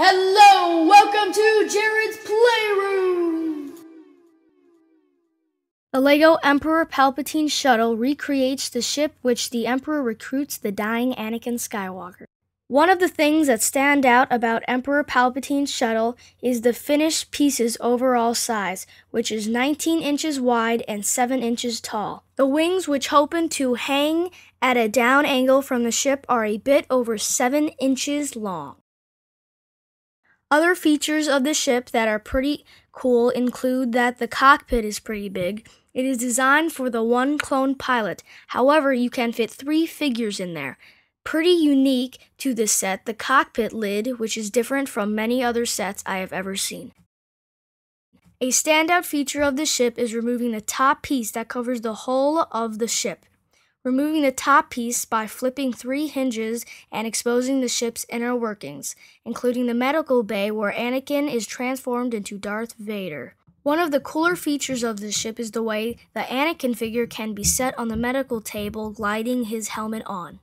Hello, welcome to Jerad's Playroom! The LEGO Emperor Palpatine shuttle recreates the ship which the Emperor recruits the dying Anakin Skywalker. One of the things that stand out about Emperor Palpatine's shuttle is the finished piece's overall size, which is 19 inches wide and 7 inches tall. The wings, which open to hang at a down angle from the ship, are a bit over 7 inches long. Other features of the ship that are pretty cool include that the cockpit is pretty big. It is designed for the one clone pilot. However, you can fit three figures in there. Pretty unique to this set, the cockpit lid, which is different from many other sets I have ever seen. A standout feature of the ship is removing the top piece that covers the whole of the ship removing the top piece by flipping three hinges and exposing the ship's inner workings, including the medical bay where Anakin is transformed into Darth Vader. One of the cooler features of the ship is the way the Anakin figure can be set on the medical table, gliding his helmet on.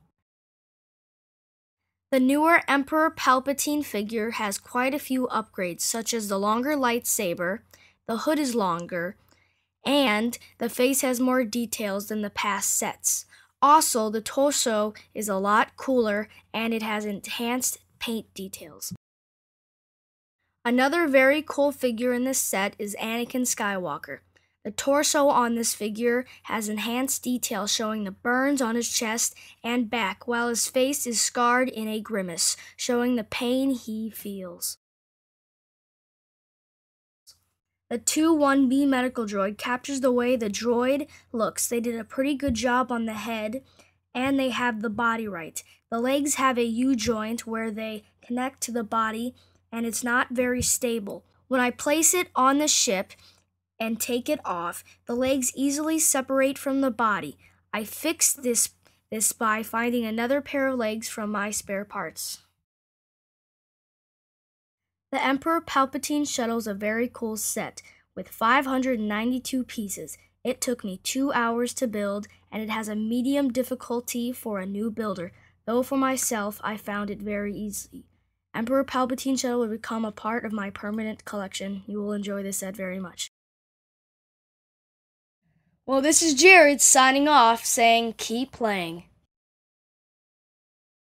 The newer Emperor Palpatine figure has quite a few upgrades, such as the longer lightsaber, the hood is longer, and the face has more details than the past sets. Also, the torso is a lot cooler and it has enhanced paint details. Another very cool figure in this set is Anakin Skywalker. The torso on this figure has enhanced detail showing the burns on his chest and back, while his face is scarred in a grimace, showing the pain he feels. The 2-1B medical droid captures the way the droid looks. They did a pretty good job on the head, and they have the body right. The legs have a U-joint where they connect to the body, and it's not very stable. When I place it on the ship and take it off, the legs easily separate from the body. I fixed this, this by finding another pair of legs from my spare parts. The Emperor Palpatine shuttle is a very cool set with 592 pieces. It took me two hours to build, and it has a medium difficulty for a new builder, though for myself I found it very easy. Emperor Palpatine shuttle will become a part of my permanent collection. You will enjoy this set very much. Well, this is Jerad signing off saying keep playing.